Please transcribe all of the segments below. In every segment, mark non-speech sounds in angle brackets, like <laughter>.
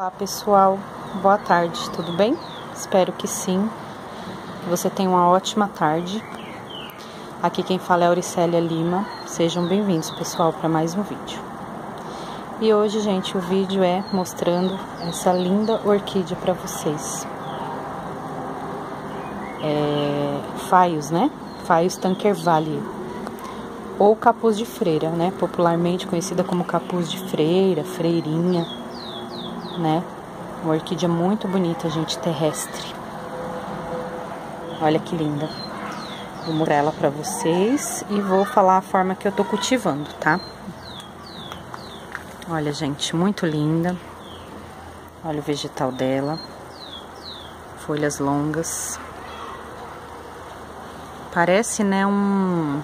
Olá pessoal, boa tarde, tudo bem? Espero que sim, que você tenha uma ótima tarde. Aqui quem fala é Auricélia Lima, sejam bem-vindos pessoal para mais um vídeo. E hoje, gente, o vídeo é mostrando essa linda orquídea para vocês. É, faios, né? Faios Tanker Valley ou capuz de freira, né? Popularmente conhecida como capuz de freira, freirinha né? Uma orquídea muito bonita, gente, terrestre. Olha que linda. Vou mostrar ela pra vocês e vou falar a forma que eu tô cultivando, tá? Olha, gente, muito linda. Olha o vegetal dela. Folhas longas. Parece, né, um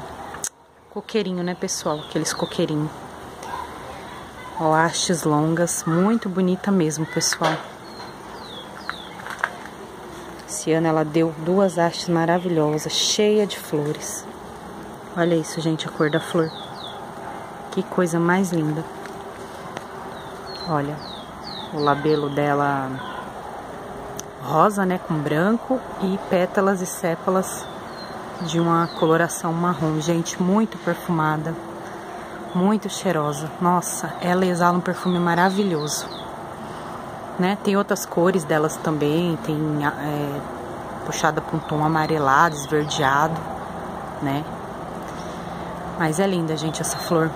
coqueirinho, né, pessoal? Aqueles coqueirinhos. Hastes longas, muito bonita mesmo, pessoal. Esse ano ela deu duas hastes maravilhosas, cheia de flores. Olha isso, gente, a cor da flor. Que coisa mais linda. Olha, o labelo dela rosa, né, com branco e pétalas e sépalas de uma coloração marrom. Gente, muito perfumada muito cheirosa. Nossa, ela exala um perfume maravilhoso. Né? Tem outras cores delas também, tem é, puxada para um tom amarelado, esverdeado, né? Mas é linda, gente, essa flor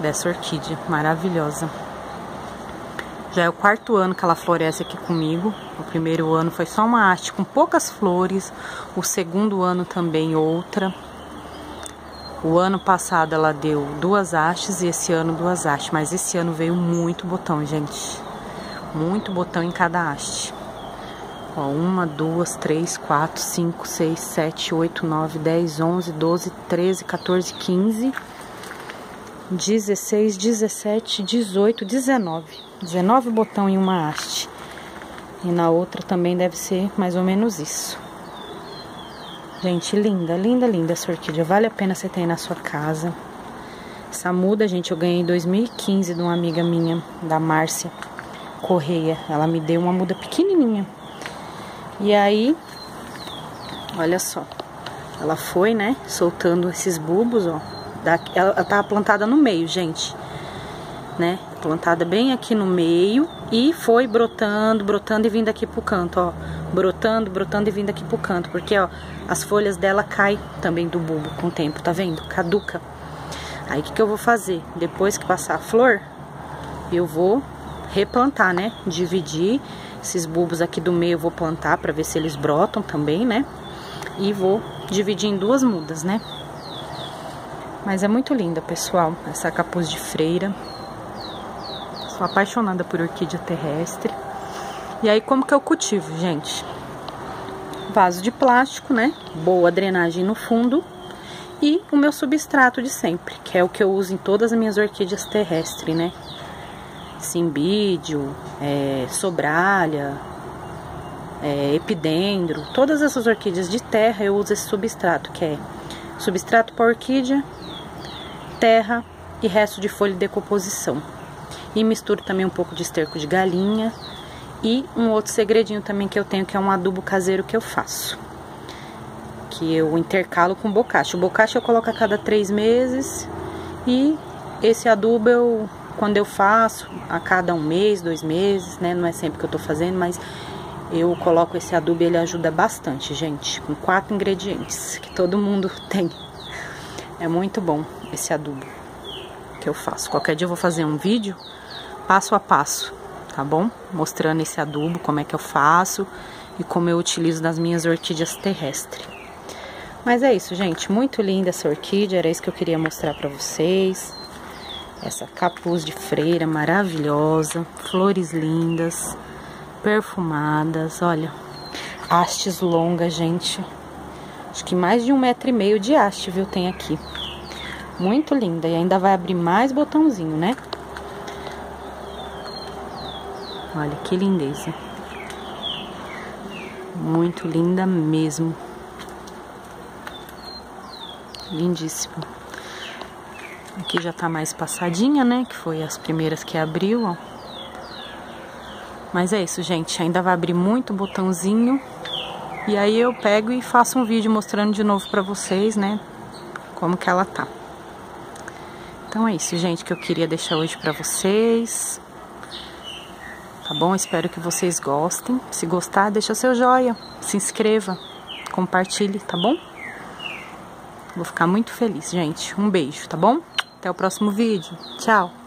dessa orquídea, maravilhosa. Já é o quarto ano que ela floresce aqui comigo. O primeiro ano foi só uma haste com poucas flores, o segundo ano também outra. O ano passado ela deu duas hastes e esse ano duas hastes, mas esse ano veio muito botão, gente. Muito botão em cada haste. Ó, uma, duas, três, quatro, cinco, seis, sete, oito, nove, dez, onze, doze, treze, 14, 15, 16, 17, 18, 19. 19 botão em uma haste. E na outra também deve ser mais ou menos isso. Gente, linda, linda, linda essa orquídea. Vale a pena você ter na sua casa. Essa muda, gente, eu ganhei em 2015 de uma amiga minha, da Márcia Correia. Ela me deu uma muda pequenininha. E aí, olha só. Ela foi, né, soltando esses bulbos, ó. Ela, ela tava plantada no meio, gente. Né? Plantada bem aqui no meio e foi brotando, brotando e vindo aqui pro canto, ó brotando, brotando e vindo aqui pro canto, porque ó, as folhas dela caem também do bulbo com o tempo, tá vendo? Caduca. Aí o que, que eu vou fazer? Depois que passar a flor, eu vou replantar, né? Dividir esses bulbos aqui do meio, eu vou plantar para ver se eles brotam também, né? E vou dividir em duas mudas, né? Mas é muito linda, pessoal, essa capuz de freira. Sou apaixonada por orquídea terrestre. E aí como que eu cultivo, gente? Vaso de plástico, né? Boa drenagem no fundo e o meu substrato de sempre, que é o que eu uso em todas as minhas orquídeas terrestres, né? Simbídio, é, sobralha, é, epidendro, todas essas orquídeas de terra eu uso esse substrato, que é substrato para orquídea, terra e resto de folha de decomposição. E misturo também um pouco de esterco de galinha e um outro segredinho também que eu tenho, que é um adubo caseiro que eu faço. Que eu intercalo com bocacha. O bocacha eu coloco a cada três meses. E esse adubo eu, quando eu faço, a cada um mês, dois meses, né? Não é sempre que eu tô fazendo, mas eu coloco esse adubo ele ajuda bastante, gente. Com quatro ingredientes que todo mundo <laughs> tem. É muito bom esse adubo que eu faço. Qualquer dia eu vou fazer um vídeo passo a passo tá bom? Mostrando esse adubo, como é que eu faço e como eu utilizo nas minhas orquídeas terrestres. Mas é isso, gente. Muito linda essa orquídea, era isso que eu queria mostrar pra vocês. Essa capuz de freira maravilhosa, flores lindas, perfumadas, olha. Hastes longas, gente. Acho que mais de um metro e meio de haste, viu, tem aqui. Muito linda. E ainda vai abrir mais botãozinho, né? Olha que lindeza. Muito linda mesmo. Lindíssimo. Aqui já tá mais passadinha, né? Que foi as primeiras que abriu, ó. Mas é isso, gente. Ainda vai abrir muito botãozinho. E aí eu pego e faço um vídeo mostrando de novo pra vocês, né? Como que ela tá. Então é isso, gente, que eu queria deixar hoje pra vocês. Tá bom? Espero que vocês gostem. Se gostar, deixa seu joinha, se inscreva, compartilhe, tá bom? Vou ficar muito feliz, gente. Um beijo, tá bom? Até o próximo vídeo. Tchau!